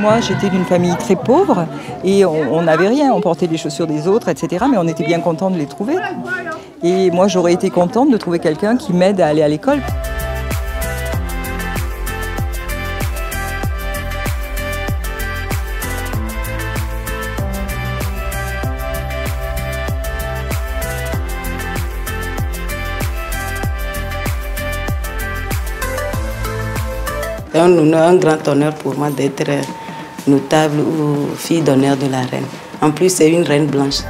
Moi, j'étais d'une famille très pauvre et on n'avait rien. On portait les chaussures des autres, etc. Mais on était bien content de les trouver. Et moi, j'aurais été contente de trouver quelqu'un qui m'aide à aller à l'école. C'est un grand honneur pour moi d'être notable ou fille d'honneur de la reine. En plus, c'est une reine blanche.